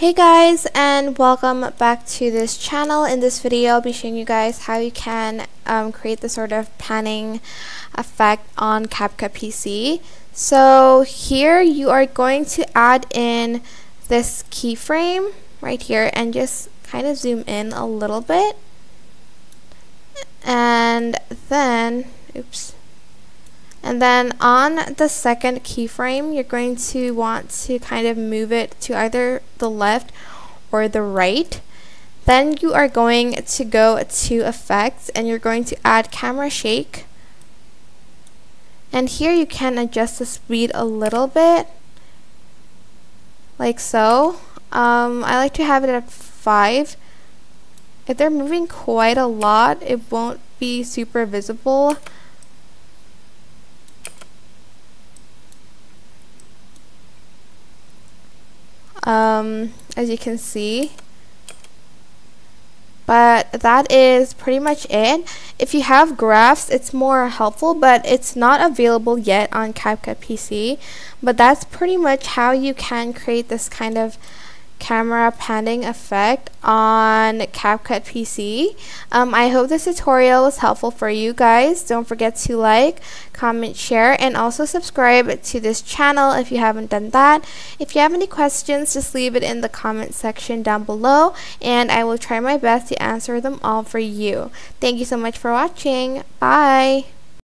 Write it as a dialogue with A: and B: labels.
A: Hey guys and welcome back to this channel. In this video I'll be showing you guys how you can um, create the sort of panning effect on CapCut PC. So here you are going to add in this keyframe right here and just kind of zoom in a little bit and then oops and then on the second keyframe, you're going to want to kind of move it to either the left or the right. Then you are going to go to effects and you're going to add camera shake. And here you can adjust the speed a little bit, like so. Um, I like to have it at 5. If they're moving quite a lot, it won't be super visible. Um, as you can see but that is pretty much it. If you have graphs, it's more helpful, but it's not available yet on CapCut PC. But that's pretty much how you can create this kind of camera panning effect on CapCut PC. Um, I hope this tutorial was helpful for you guys. Don't forget to like, comment, share, and also subscribe to this channel if you haven't done that. If you have any questions, just leave it in the comment section down below, and I will try my best to answer them all for you. Thank you so much for watching. Bye!